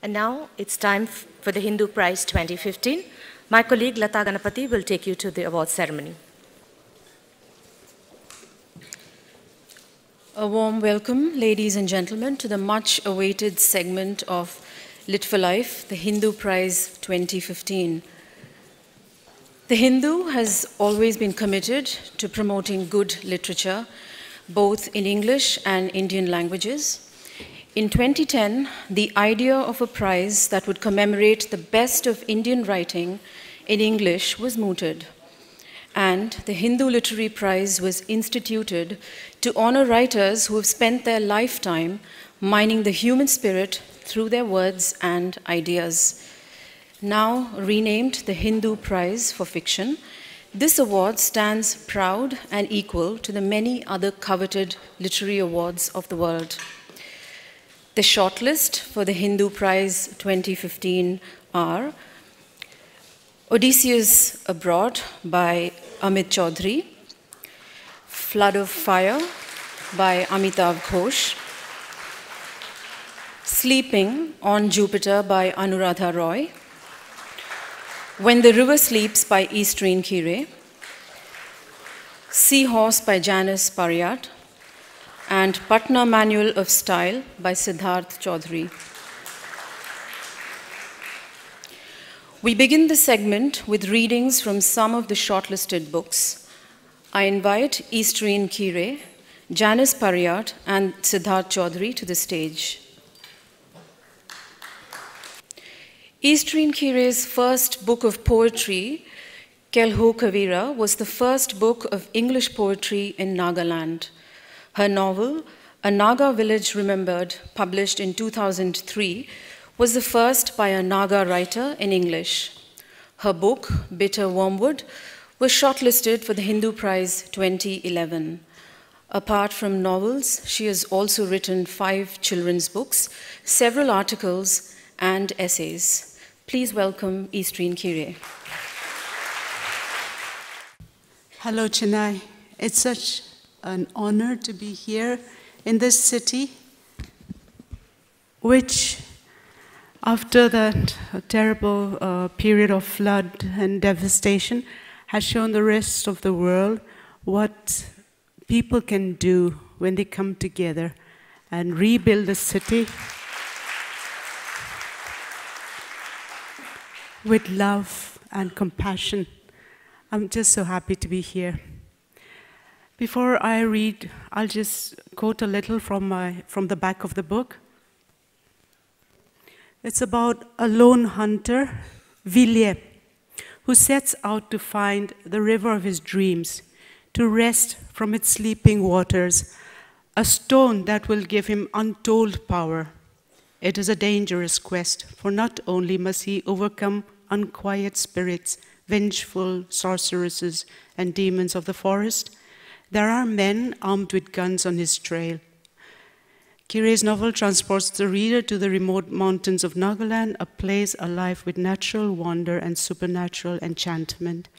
And now it's time for the Hindu Prize 2015. My colleague Lata Ganapati will take you to the award ceremony. A warm welcome, ladies and gentlemen, to the much awaited segment of Lit for Life, the Hindu Prize 2015. The Hindu has always been committed to promoting good literature, both in English and Indian languages. In 2010, the idea of a prize that would commemorate the best of Indian writing in English was mooted. And the Hindu Literary Prize was instituted to honor writers who have spent their lifetime mining the human spirit through their words and ideas. Now renamed the Hindu Prize for Fiction, this award stands proud and equal to the many other coveted literary awards of the world. The shortlist for the Hindu Prize 2015 are Odysseus Abroad by Amit Chaudhuri, Flood of Fire by Amitav Ghosh, Sleeping on Jupiter by Anuradha Roy, When the River Sleeps by Easterine Kire, Seahorse by Janice Pariat, and Patna Manual of Style by Siddharth Chowdhury. We begin the segment with readings from some of the shortlisted books. I invite Easterine Kire, Janice Pariat, and Siddharth Chowdhury to the stage. Easterine Kire's first book of poetry, Kelhoukevira, was the first book of English poetry in Nagaland. Her novel, A Naga Village Remembered, published in 2003, was the first by a Naga writer in English. Her book, Bitter Wormwood, was shortlisted for the Hindu Prize 2011. Apart from novels, she has also written five children's books, several articles, and essays. Please welcome Easterine Kire. Hello, Chennai. It's such an honor to be here in this city, which, after that terrible uh, period of flood and devastation, has shown the rest of the world what people can do when they come together and rebuild a city with love and compassion. I'm just so happy to be here. Before I read, I'll just quote a little from, my, from the back of the book. It's about a lone hunter, Vilie, who sets out to find the river of his dreams, to rest from its sleeping waters, a stone that will give him untold power. It is a dangerous quest, for not only must he overcome unquiet spirits, vengeful sorceresses, and demons of the forest, there are men armed with guns on his trail. Kire's novel transports the reader to the remote mountains of Nagaland, a place alive with natural wonder and supernatural enchantment.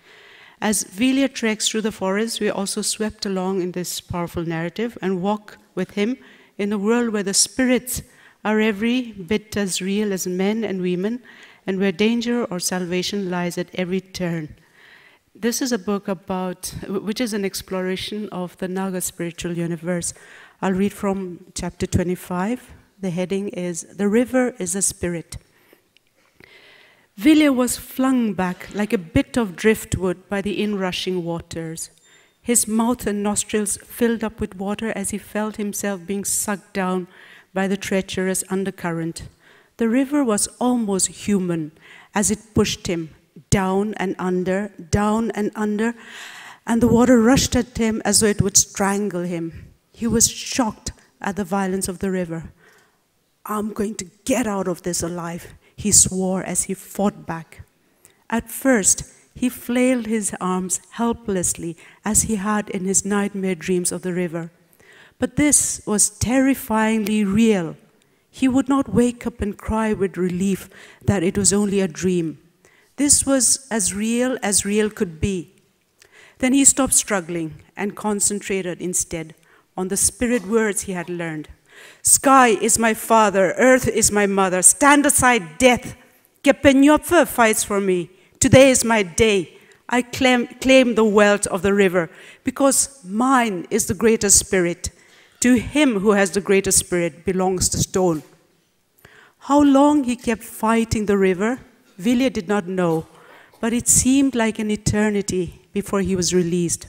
As Vilie treks through the forest, we are also swept along in this powerful narrative and walk with him in a world where the spirits are every bit as real as men and women, and where danger or salvation lies at every turn. This is a book about, which is an exploration of the Naga spiritual universe. I'll read from chapter 25. The heading is The River is a Spirit. Vilie was flung back like a bit of driftwood by the inrushing waters. His mouth and nostrils filled up with water as he felt himself being sucked down by the treacherous undercurrent. The river was almost human as it pushed him, down and under, down and under, and the water rushed at him as though it would strangle him. He was shocked at the violence of the river. I'm going to get out of this alive, he swore as he fought back. At first, he flailed his arms helplessly as he had in his nightmare dreams of the river. But this was terrifyingly real. He would not wake up and cry with relief that it was only a dream. This was as real as real could be. Then he stopped struggling and concentrated instead on the spirit words he had learned. Sky is my father, earth is my mother. Stand aside, death. Kepenyopfe fights for me. Today is my day. I claim, claim the wealth of the river because mine is the greatest spirit. To him who has the greatest spirit belongs the stone. How long he kept fighting the river, Vilie did not know, but it seemed like an eternity before he was released.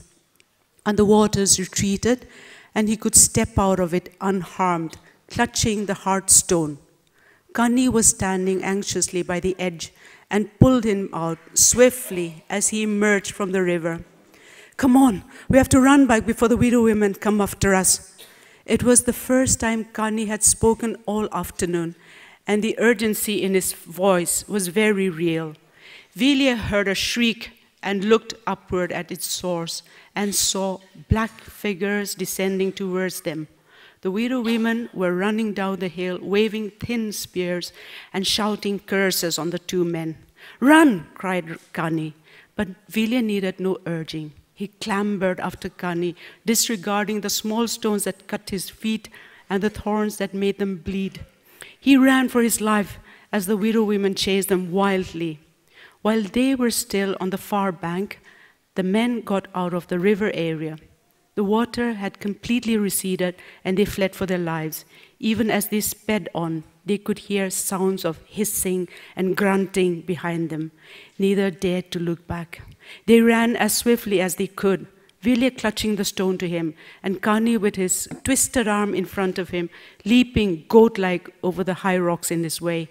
And the waters retreated, and he could step out of it unharmed, clutching the hard stone. Kani was standing anxiously by the edge and pulled him out swiftly as he emerged from the river. Come on, we have to run back before the widow women come after us. It was the first time Kani had spoken all afternoon, and the urgency in his voice was very real. Vilie heard a shriek and looked upward at its source and saw black figures descending towards them. The widow women were running down the hill, waving thin spears and shouting curses on the two men. Run, cried Kani. But Vilie needed no urging. He clambered after Kani, disregarding the small stones that cut his feet and the thorns that made them bleed. He ran for his life as the widow women chased them wildly. While they were still on the far bank, the men got out of the river area. The water had completely receded and they fled for their lives. Even as they sped on, they could hear sounds of hissing and grunting behind them. Neither dared to look back. They ran as swiftly as they could, Vilie clutching the stone to him, and Kani with his twisted arm in front of him, leaping goat like over the high rocks in his way.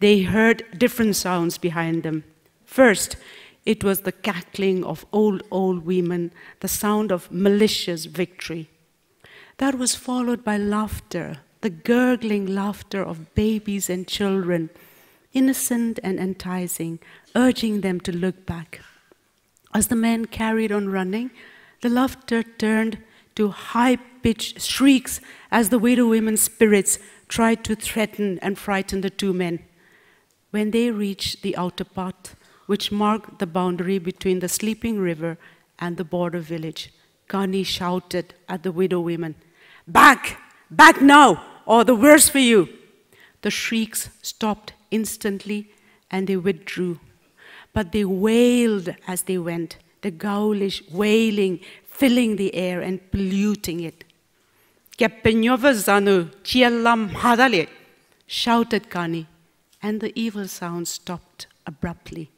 They heard different sounds behind them. First, it was the cackling of old, old women, the sound of malicious victory. That was followed by laughter, the gurgling laughter of babies and children, innocent and enticing, urging them to look back. As the men carried on running, the laughter turned to high pitched shrieks as the widow women's spirits tried to threaten and frighten the two men. When they reached the outer path, which marked the boundary between the sleeping river and the border village, Kani shouted at the widow women, Back! Back now, or the worse for you! The shrieks stopped instantly and they withdrew. But they wailed as they went, the ghoulish wailing filling the air and polluting it. Kepenyovazanu chialam hadale, shouted Kani, and the evil sound stopped abruptly.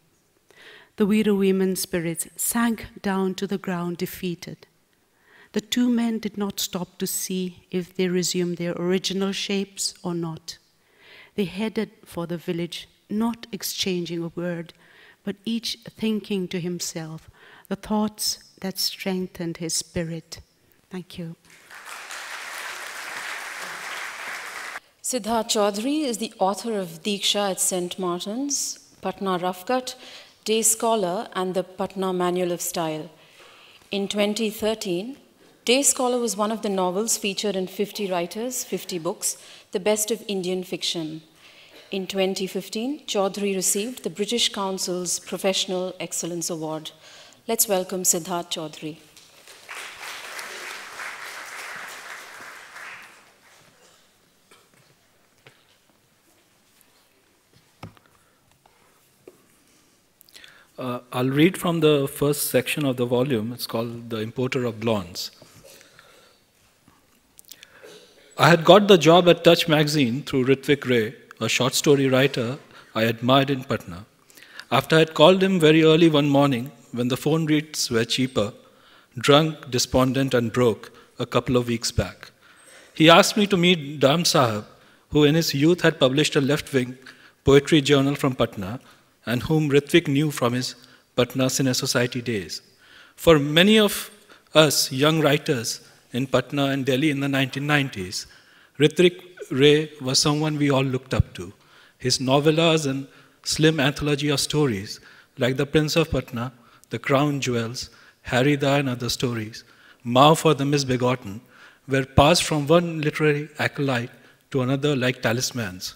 The widow women's spirits sank down to the ground defeated. The two men did not stop to see if they resumed their original shapes or not. They headed for the village, not exchanging a word, but each thinking to himself the thoughts that strengthened his spirit. Thank you. Siddharth Chowdhury is the author of Diksha at St. Martin's, Patna Cut, Day Scholar, and the Patna Manual of Style. In 2013, Day Scholar was one of the novels featured in 50 Writers, 50 Books, the best of Indian fiction. In 2015, Chowdhury received the British Council's Professional Excellence Award. Let's welcome Siddharth Chowdhury. Uh, I'll read from the first section of the volume. It's called The Importer of Blondes. I had got the job at Touch magazine through Ritwik Ray, a short story writer I admired in Patna. After I had called him very early one morning when the phone rates were cheaper, drunk, despondent, and broke a couple of weeks back, he asked me to meet Dam Sahab, who in his youth had published a left wing poetry journal from Patna and whom Ritwik knew from his Patna Cine Society days. For many of us young writers in Patna and Delhi in the 1990s, Ritwik Ray was someone we all looked up to. His novellas and slim anthology of stories, like The Prince of Patna, The Crown Jewels, Harry Da and Other Stories, Mao for the Misbegotten, were passed from one literary acolyte to another like talismans.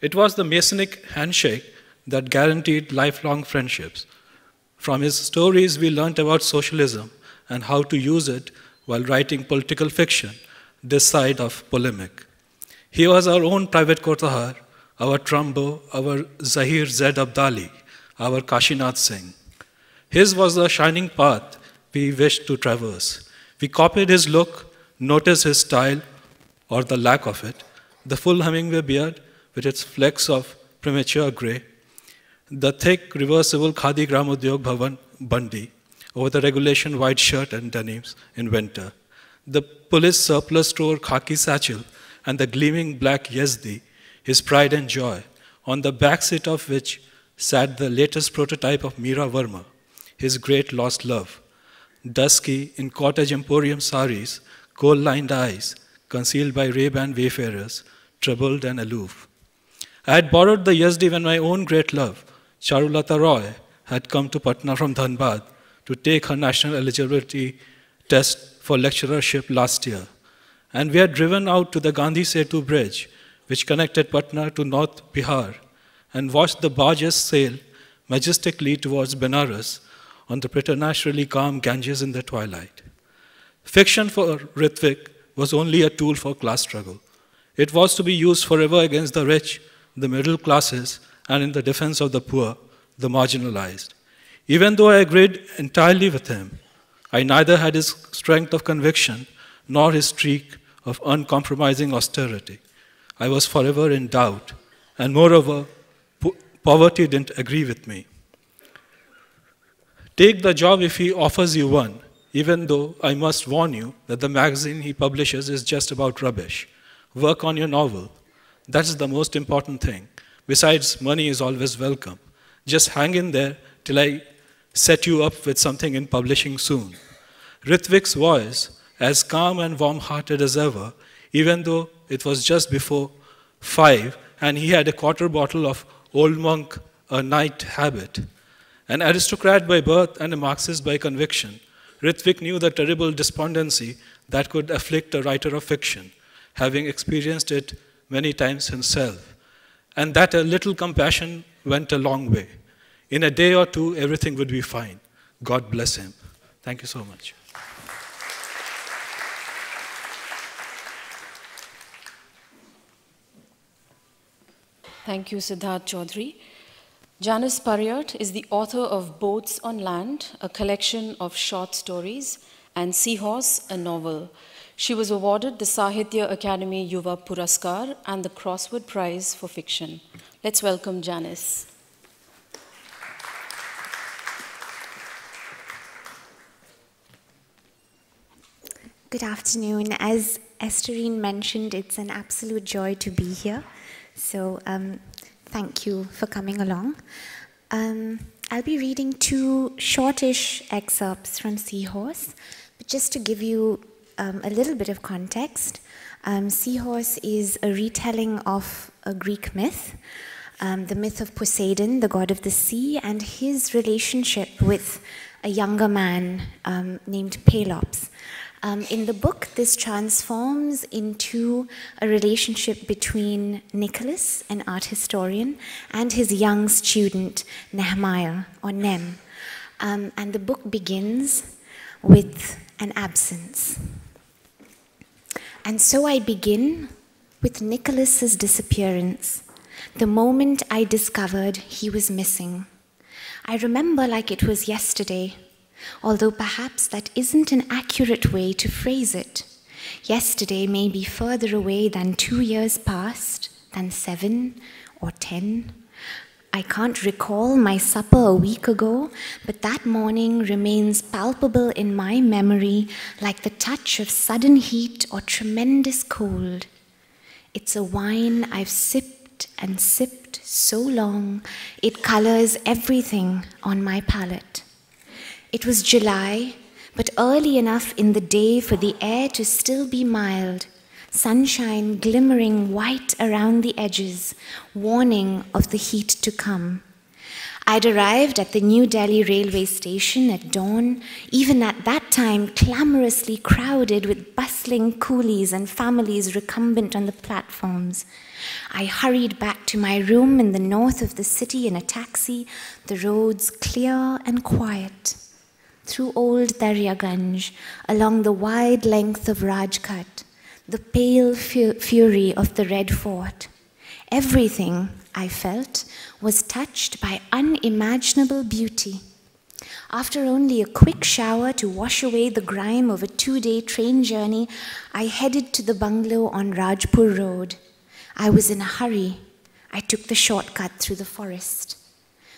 It was the Masonic handshake that guaranteed lifelong friendships. From his stories, we learned about socialism and how to use it while writing political fiction, this side of polemic. He was our own private Kotahar, our Trumbo, our Zahir Zed Abdali, our Kashinath Singh. His was the shining path we wished to traverse. We copied his look, noticed his style, or the lack of it, the full Hemingway beard with its flecks of premature gray, the thick reversible Khadi Gramodyog Bhavan Bandi over the regulation white shirt and denims in winter, the police surplus store khaki satchel and the gleaming black Yazdi, his pride and joy, on the back seat of which sat the latest prototype of Meera Verma, his great lost love, dusky in cottage emporium saris, gold-lined eyes, concealed by Ray-Ban wayfarers, troubled and aloof. I had borrowed the Yazdi when my own great love, Charulata Roy, had come to Patna from Dhanbad to take her national eligibility test for lecturership last year. And we had driven out to the Gandhi Setu bridge, which connected Patna to North Bihar, and watched the barges sail majestically towards Benares on the preternaturally calm Ganges in the twilight. Fiction for Ritvik was only a tool for class struggle. It was to be used forever against the rich, the middle classes, and in the defense of the poor, the marginalized. Even though I agreed entirely with him, I neither had his strength of conviction nor his streak of uncompromising austerity. I was forever in doubt, and moreover, po- poverty didn't agree with me. Take the job if he offers you one, even though I must warn you that the magazine he publishes is just about rubbish. Work on your novel. That's the most important thing. Besides, money is always welcome. Just hang in there till I set you up with something in publishing soon. Ritvik's voice, as calm and warm hearted as ever, even though it was just before five and he had a quarter bottle of Old Monk, a night habit. An aristocrat by birth and a Marxist by conviction, Ritvik knew the terrible despondency that could afflict a writer of fiction, having experienced it many times himself, and that a little compassion went a long way. In a day or two, everything would be fine. God bless him. Thank you so much. Thank you, Siddharth Chowdhury. Janice Pariat is the author of Boats on Land, a collection of short stories, and Seahorse, a novel. She was awarded the Sahitya Akademi Yuva Puraskar and the Crossword Prize for Fiction. Let's welcome Janice. Good afternoon. As Easterine mentioned, it's an absolute joy to be here. So um, thank you for coming along. Um, I'll be reading two shortish excerpts from Seahorse, but just to give you um, a little bit of context, um, Seahorse is a retelling of a Greek myth, um, the myth of Poseidon, the god of the sea, and his relationship with a younger man um, named Pelops. Um, in the book, this transforms into a relationship between Nicholas, an art historian, and his young student, Nehemiah, or Nem. Um, and the book begins with an absence. And so I begin with Nicholas's disappearance, the moment I discovered he was missing. I remember like it was yesterday although perhaps that isn't an accurate way to phrase it. Yesterday may be further away than two years past, than seven or ten. I can't recall my supper a week ago, but that morning remains palpable in my memory like the touch of sudden heat or tremendous cold. It's a wine I've sipped and sipped so long, it colors everything on my palate. It was July, but early enough in the day for the air to still be mild, sunshine glimmering white around the edges, warning of the heat to come. I'd arrived at the New Delhi railway station at dawn, even at that time clamorously crowded with bustling coolies and families recumbent on the platforms. I hurried back to my room in the north of the city in a taxi, the roads clear and quiet through old Daryaganj, along the wide length of Rajghat, the pale fu- fury of the Red Fort. Everything, I felt, was touched by unimaginable beauty. After only a quick shower to wash away the grime of a two day train journey, I headed to the bungalow on Rajpur Road. I was in a hurry. I took the shortcut through the forest.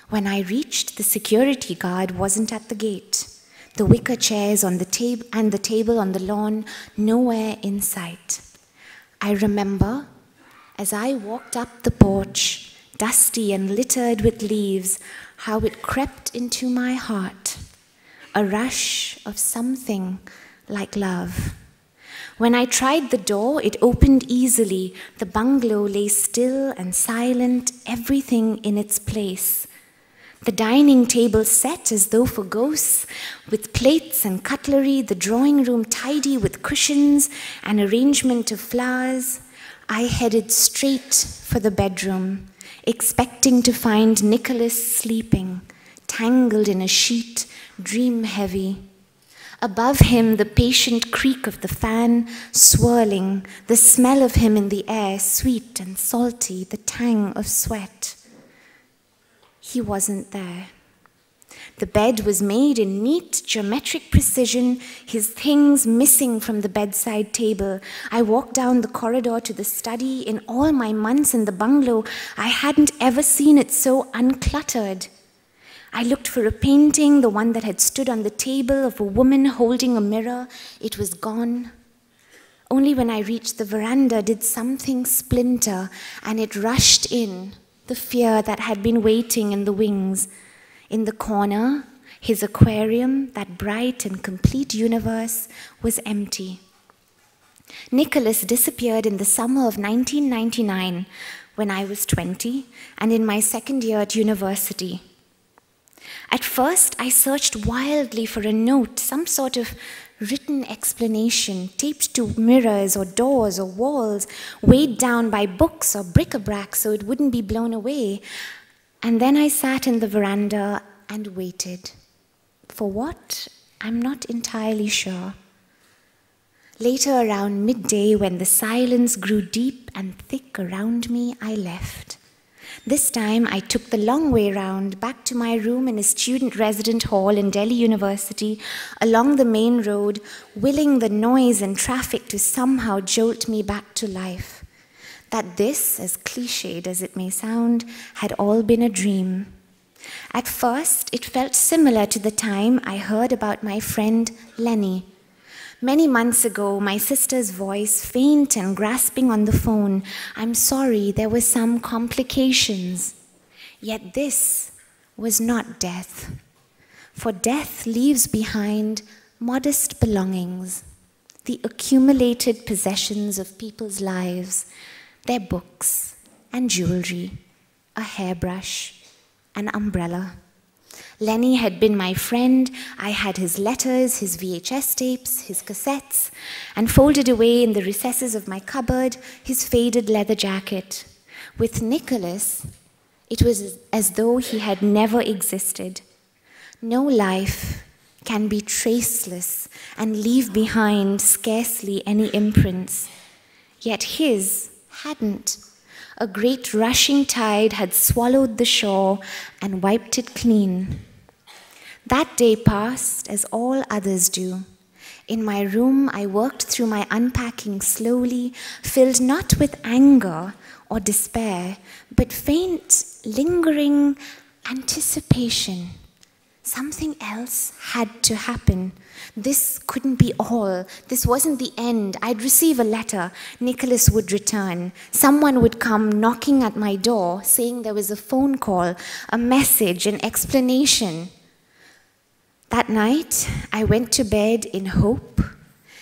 When I reached, the security guard wasn't at the gate. The wicker chairs on the table and the table on the lawn, nowhere in sight. I remember as I walked up the porch, dusty and littered with leaves, how it crept into my heart a rush of something like love. When I tried the door, it opened easily. The bungalow lay still and silent, everything in its place. The dining table set as though for ghosts, with plates and cutlery, the drawing room tidy with cushions, an arrangement of flowers. I headed straight for the bedroom, expecting to find Nicholas sleeping, tangled in a sheet, dream heavy. Above him, the patient creak of the fan swirling, the smell of him in the air, sweet and salty, the tang of sweat. He wasn't there. The bed was made in neat geometric precision, his things missing from the bedside table. I walked down the corridor to the study. In all my months in the bungalow, I hadn't ever seen it so uncluttered. I looked for a painting, the one that had stood on the table of a woman holding a mirror. It was gone. Only when I reached the veranda did something splinter, and it rushed in, the fear that had been waiting in the wings. In the corner, his aquarium, that bright and complete universe, was empty. Nicholas disappeared in the summer of 1999 when I was 20 and in my second year at university. At first, I searched wildly for a note, some sort of written explanation taped to mirrors or doors or walls, weighed down by books or bric a brac so it wouldn't be blown away. And then I sat in the veranda and waited. For what? I'm not entirely sure. Later, around midday, when the silence grew deep and thick around me, I left. This time, I took the long way round back to my room in a student resident hall in Delhi University along the main road, willing the noise and traffic to somehow jolt me back to life. That this, as cliched as it may sound, had all been a dream. At first, it felt similar to the time I heard about my friend Lenny. Many months ago, my sister's voice, faint and grasping on the phone, I'm sorry, there were some complications. Yet this was not death, for death leaves behind modest belongings, the accumulated possessions of people's lives, their books and jewelry, a hairbrush, an umbrella. Lenny had been my friend. I had his letters, his VHS tapes, his cassettes, and folded away in the recesses of my cupboard his faded leather jacket. With Nicholas, it was as though he had never existed. No life can be traceless and leave behind scarcely any imprints. Yet his hadn't. A great rushing tide had swallowed the shore and wiped it clean. That day passed as all others do. In my room, I worked through my unpacking slowly, filled not with anger or despair, but faint, lingering anticipation. Something else had to happen. This couldn't be all. This wasn't the end. I'd receive a letter. Nicholas would return. Someone would come knocking at my door, saying there was a phone call, a message, an explanation. That night, I went to bed in hope,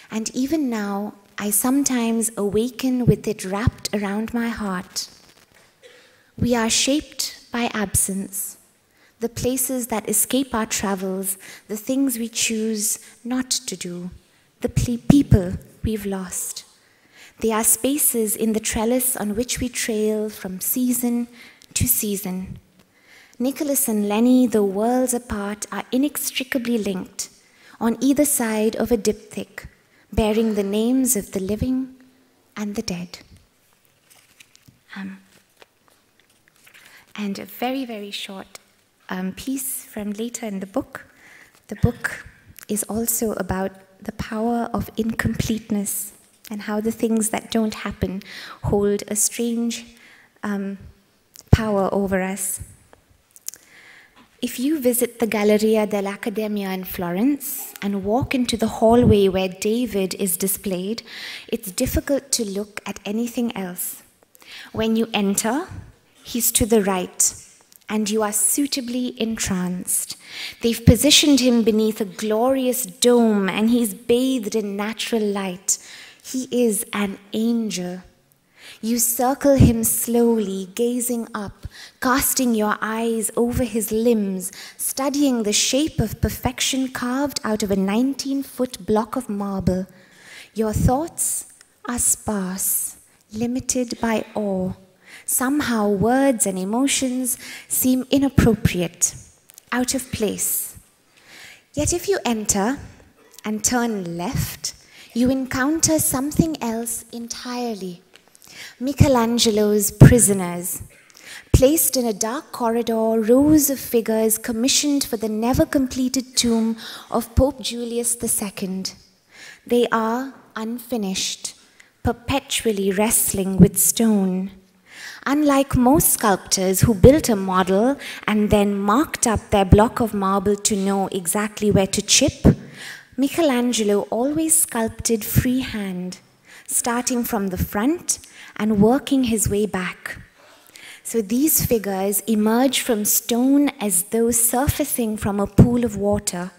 and even now, I sometimes awaken with it wrapped around my heart. We are shaped by absence, the places that escape our travels, the things we choose not to do, the people we've lost. They are spaces in the trellis on which we trail from season to season. Nicholas and Lenny, though worlds apart, are inextricably linked on either side of a diptych, bearing the names of the living and the dead. Um, and a very, very short um, piece from later in the book. The book is also about the power of incompleteness and how the things that don't happen hold a strange um, power over us. If you visit the Galleria dell'Accademia in Florence and walk into the hallway where David is displayed, it's difficult to look at anything else. When you enter, he's to the right, and you are suitably entranced. They've positioned him beneath a glorious dome, and he's bathed in natural light. He is an angel. You circle him slowly, gazing up, casting your eyes over his limbs, studying the shape of perfection carved out of a 19 foot block of marble. Your thoughts are sparse, limited by awe. Somehow, words and emotions seem inappropriate, out of place. Yet, if you enter and turn left, you encounter something else entirely. Michelangelo's prisoners. Placed in a dark corridor, rows of figures commissioned for the never completed tomb of Pope Julius II. They are unfinished, perpetually wrestling with stone. Unlike most sculptors who built a model and then marked up their block of marble to know exactly where to chip, Michelangelo always sculpted freehand, starting from the front and working his way back. So these figures emerge from stone as though surfacing from a pool of water.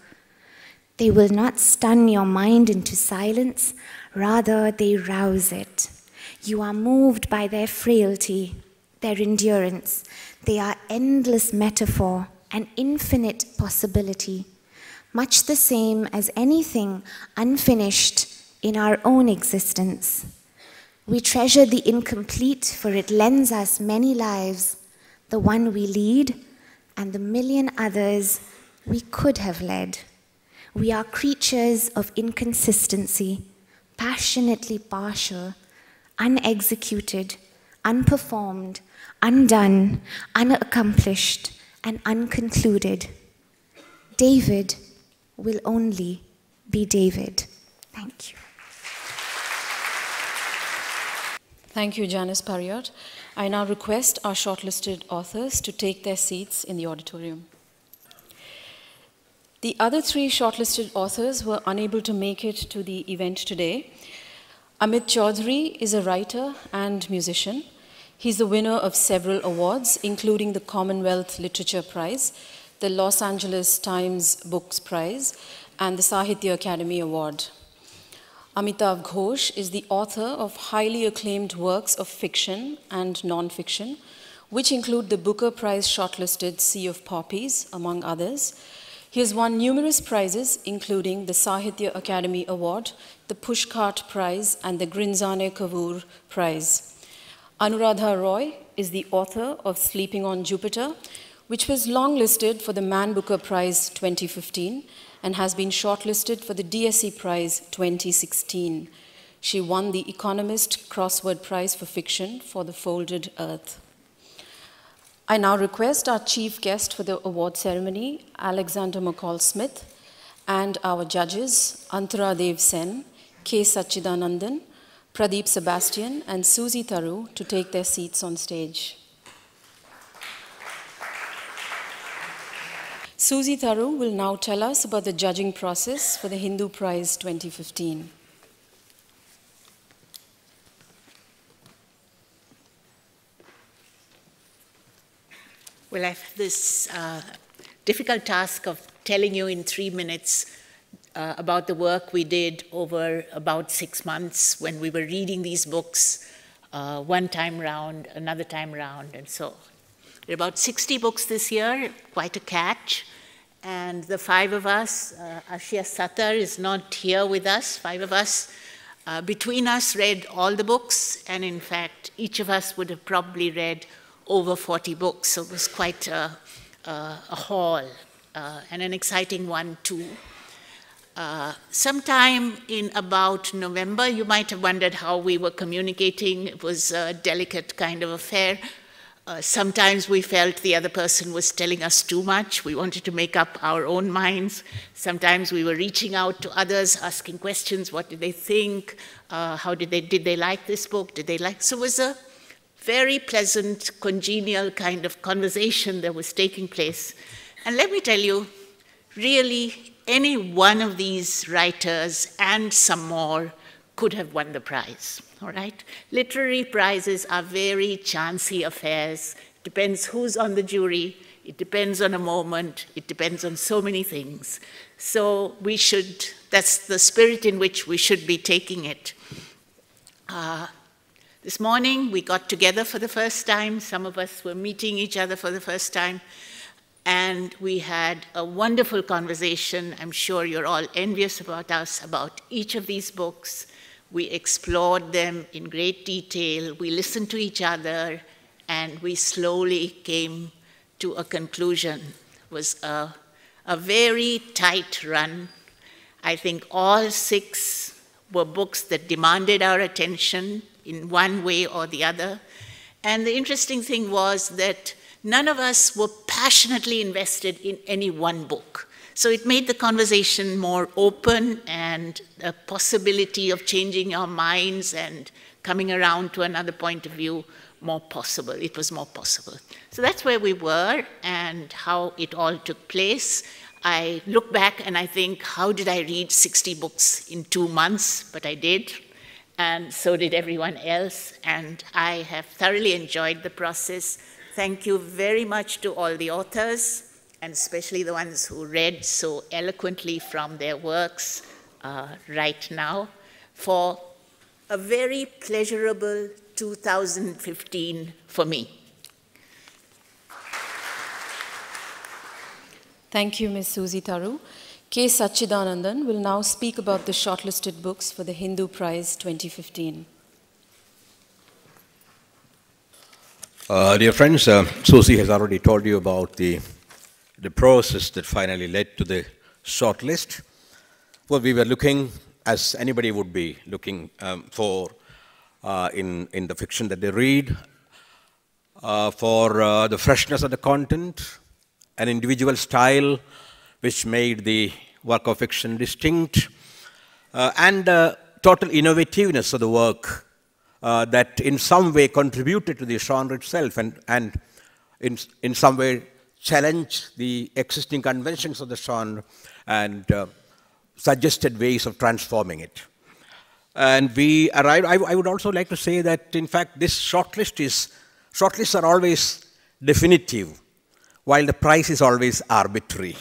They will not stun your mind into silence, rather, they rouse it. You are moved by their frailty, their endurance. They are endless metaphor, an infinite possibility much the same as anything unfinished in our own existence. We treasure the incomplete, for it lends us many lives, the one we lead and the million others we could have led. We are creatures of inconsistency, passionately partial, unexecuted, unperformed, undone, unaccomplished, and unconcluded. David will only be David. Thank you. Thank you, Janice Pariat. I now request our shortlisted authors to take their seats in the auditorium. The other three shortlisted authors were unable to make it to the event today. Amit Chaudhuri is a writer and musician. He's the winner of several awards, including the Commonwealth Literature Prize, the Los Angeles Times Books Prize, and the Sahitya Akademi Award. Amitav Ghosh is the author of highly acclaimed works of fiction and non-fiction, which include the Booker Prize shortlisted Sea of Poppies, among others. He has won numerous prizes, including the Sahitya Akademi Award, the Pushcart Prize, and the Grinzane Cavour Prize. Anuradha Roy is the author of Sleeping on Jupiter, which was longlisted for the Man Booker Prize 2015 and has been shortlisted for the DSC Prize 2016. She won the Economist Crossword Prize for Fiction for The Folded Earth. I now request our chief guest for the award ceremony, Alexander McCall Smith, and our judges, Antara Dev Sen, K. Sachidanandan, Pradeep Sebastian, and Susie Tharu to take their seats on stage. Susie Tharu will now tell us about the judging process for the Hindu Prize 2015. Well, I have this uh, difficult task of telling you in three minutes uh, about the work we did over about six months when we were reading these books uh, one time round, another time round, and so there are about 60 books this year, quite a catch. And the five of us, uh, Ashia Satar is not here with us, five of us, uh, between us read all the books, and in fact, each of us would have probably read over 40 books, so it was quite a, a, a haul, uh, and an exciting one too. uh, sometime in about November, you might have wondered how we were communicating. It was a delicate kind of affair. Uh, sometimes we felt the other person was telling us too much. We wanted to make up our own minds. Sometimes we were reaching out to others, asking questions. What did they think? Uh, how did they, did they like this book? Did they like, so it was a very pleasant, congenial kind of conversation that was taking place. And let me tell you, really, any one of these writers and some more could have won the prize, all right? Literary prizes are very chancy affairs. It depends who's on the jury, it depends on a moment, it depends on so many things. So we should, that's the spirit in which we should be taking it. Uh, this morning we got together for the first time. Some of us were meeting each other for the first time. And we had a wonderful conversation. I'm sure you're all envious about us, about each of these books. We explored them in great detail. We listened to each other, and we slowly came to a conclusion. It was a, a very tight run. I think all six were books that demanded our attention in one way or the other. And the interesting thing was that none of us were passionately invested in any one book. So it made the conversation more open and the possibility of changing our minds and coming around to another point of view more possible. It was more possible. So that's where we were and how it all took place. I look back and I think, how did I read 60 books in two months? But I did, and so did everyone else. And I have thoroughly enjoyed the process. Thank you very much to all the authors, and especially the ones who read so eloquently from their works uh, right now, for a very pleasurable 2015 for me. Thank you, Ms. Susie Tharu. K. Sachidanandan will now speak about the shortlisted books for the Hindu Prize 2015. Uh, dear friends, uh, Susie has already told you about the, the process that finally led to the shortlist. Well, we were looking, as anybody would be looking um, for uh, in, in the fiction that they read, uh, for uh, the freshness of the content, an individual style which made the work of fiction distinct, uh, and total innovativeness of the work uh, that in some way contributed to the genre itself and, and in, in some way challenged the existing conventions of the genre and uh, suggested ways of transforming it. And we arrived, I, I would also like to say that in fact this shortlist is, shortlists are always definitive, while the price is always arbitrary.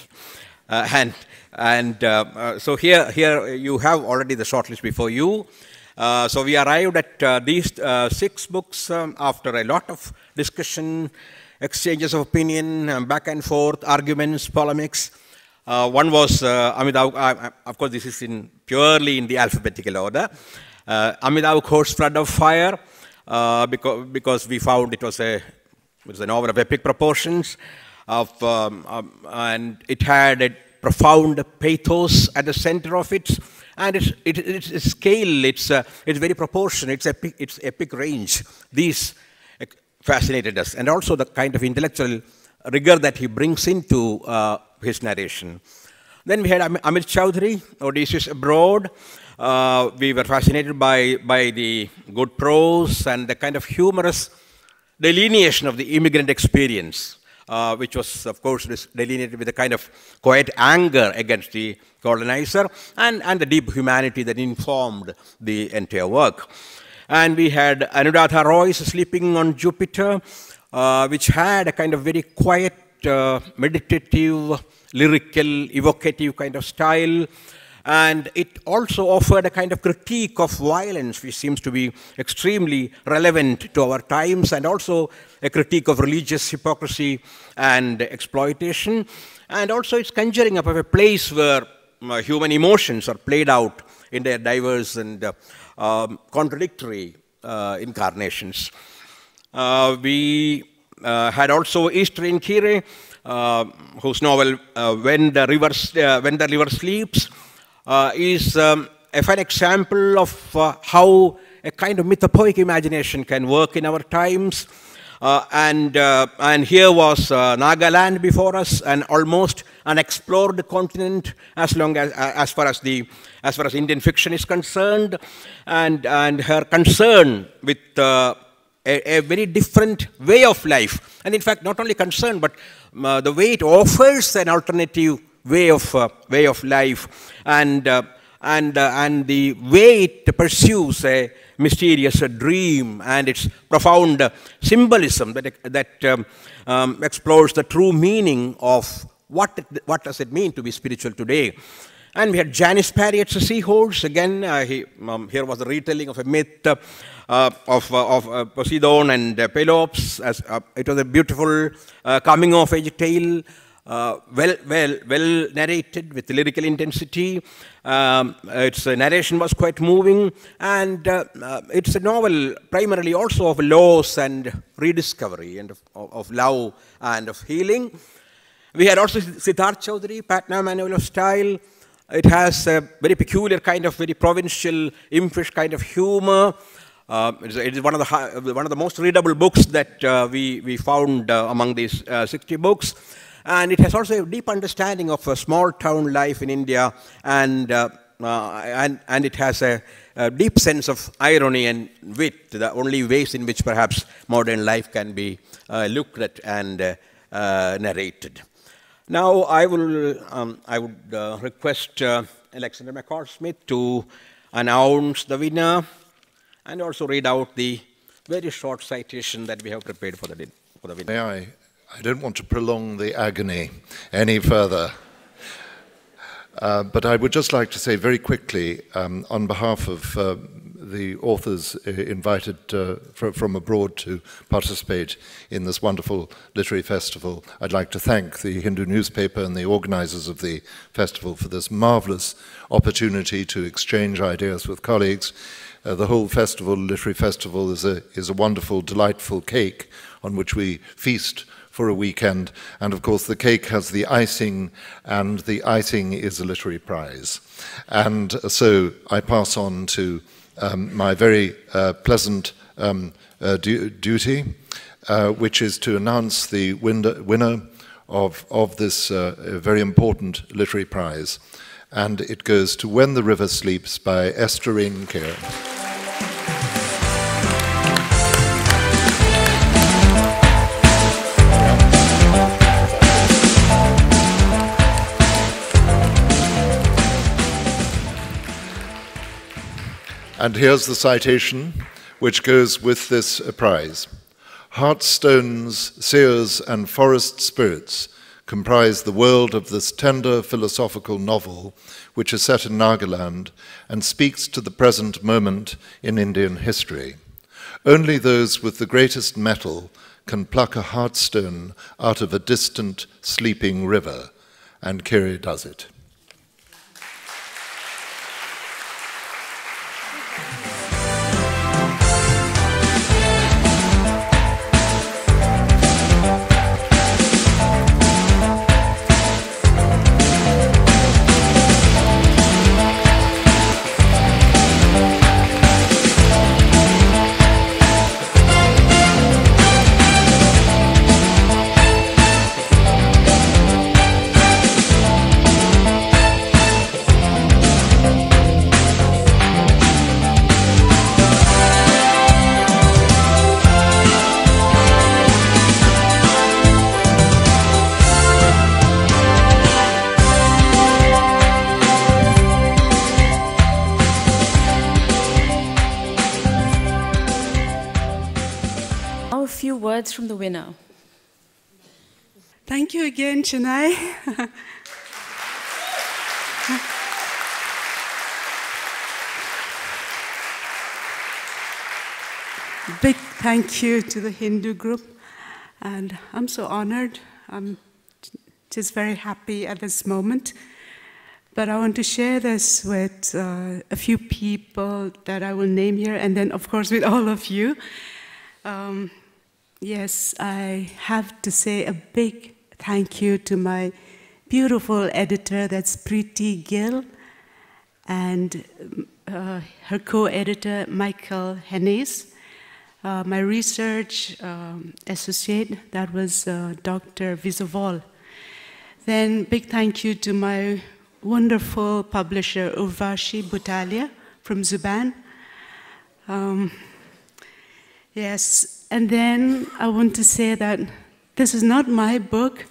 Uh, and and uh, uh, so here, here you have already the shortlist before you. Uh, so we arrived at uh, these uh, six books um, after a lot of discussion, exchanges of opinion, um, back and forth, arguments, polemics. one was Amitav, of course this is in purely in the alphabetical order. Amitav Ghosh Flood of Fire, because, because we found it was a, it was a novel of epic proportions of, um, um, and it had a profound pathos at the center of it, and its, it, its scale, it's, uh, it's very proportionate, it's epic, it's epic range. These fascinated us, and also the kind of intellectual rigor that he brings into uh, his narration. Then we had Amit Chaudhuri, Odysseus Abroad. Uh, we were fascinated by, by the good prose and the kind of humorous delineation of the immigrant experience uh, which was, of course, delineated with a kind of quiet anger against the colonizer and, and the deep humanity that informed the entire work. And we had Anuradha Roy's Sleeping on Jupiter, uh, which had a kind of very quiet, uh, meditative, lyrical, evocative kind of style. And it also offered a kind of critique of violence, which seems to be extremely relevant to our times, and also a critique of religious hypocrisy and exploitation. And also, it's conjuring up of a place where uh, human emotions are played out in their diverse and uh, um, contradictory uh, incarnations. Uh, we had also Easterine Kire, uh, whose novel When the River, When the River Sleeps, is um, a fine example of how a kind of mythopoeic imagination can work in our times. Uh, and, uh, and here was uh, Nagaland before us, an almost unexplored continent as long as, uh, as far as the as far as Indian fiction is concerned, and, and her concern with uh, a, a, very different way of life. And in fact, not only concern, but uh, the way it offers an alternative way of, way of life. And and, uh, and the way it pursues a mysterious dream and its profound symbolism that, that um, um, explores the true meaning of what, what does it mean to be spiritual today. And we had Janice Pariat Seahorse. Again, uh, he, um, here was the retelling of a myth uh, of, uh, of uh, Poseidon and uh, Pelops. As, it was a beautiful coming of age tale uh, well, well, well narrated with lyrical intensity. Um, its narration was quite moving, and uh, uh, it's a novel primarily also of loss and rediscovery and of, of, love and of healing. We had also Siddharth Chowdhury, Patna Manual of Style. It has a very peculiar kind of very provincial, impish kind of humor. Uh, it, is, it is one of the high, one of the most readable books that uh, we we found uh, among these uh, 60 books. And it has also a deep understanding of a small town life in India, and, uh, uh, and, and it has a, a, deep sense of irony and wit, the only ways in which perhaps modern life can be uh, looked at and uh, uh, narrated. Now, I, will, um, I would uh, request Alexander McCall Smith to announce the winner and also read out the very short citation that we have prepared for the, for the winner. May I I don't want to prolong the agony any further. Uh, but I would just like to say very quickly, um, on behalf of uh, the authors uh, invited uh, fr from abroad to participate in this wonderful literary festival, I'd like to thank the Hindu newspaper and the organizers of the festival for this marvelous opportunity to exchange ideas with colleagues. Uh, the whole festival, literary festival, is a, is a wonderful, delightful cake on which we feast for a weekend. And of course, the cake has the icing, and the icing is a literary prize. And so I pass on to um, my very uh, pleasant um, uh, du duty, uh, which is to announce the winner of, of this uh, very important literary prize. And it goes to When the River Sleeps by Easterine Kire. And here's the citation which goes with this prize. Heartstones, seers, and forest spirits comprise the world of this tender philosophical novel, which is set in Nagaland and speaks to the present moment in Indian history. Only those with the greatest mettle can pluck a heartstone out of a distant, sleeping river, and Kire does it. Words from the winner. Thank you again, Chennai. Big thank you to the Hindu group, and I'm so honored. I'm just very happy at this moment. But I want to share this with uh, a few people that I will name here, and then, of course, with all of you. Um, Yes, I have to say a big thank you to my beautiful editor, that's Preeti Gill, and uh, her co-editor Michael Hennes. Uh, my research um, associate, that was uh, Dr. Visovol. Then big thank you to my wonderful publisher Urvashi Butalia from Zubaan. Um, yes, and then I want to say that this is not my book.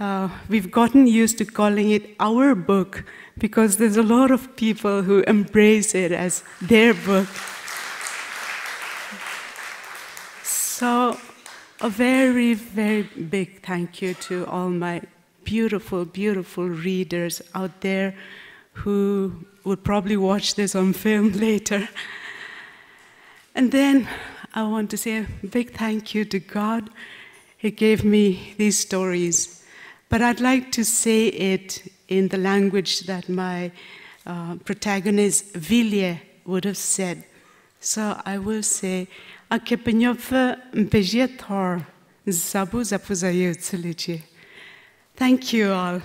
Uh, we've gotten used to calling it our book because there's a lot of people who embrace it as their book. So, a very, very big thank you to all my beautiful, beautiful readers out there who would probably watch this on film later. And then I want to say a big thank you to God. He gave me these stories. But I'd like to say it in the language that my uh, protagonist, Vilie, would have said. So I will say, Thank you all.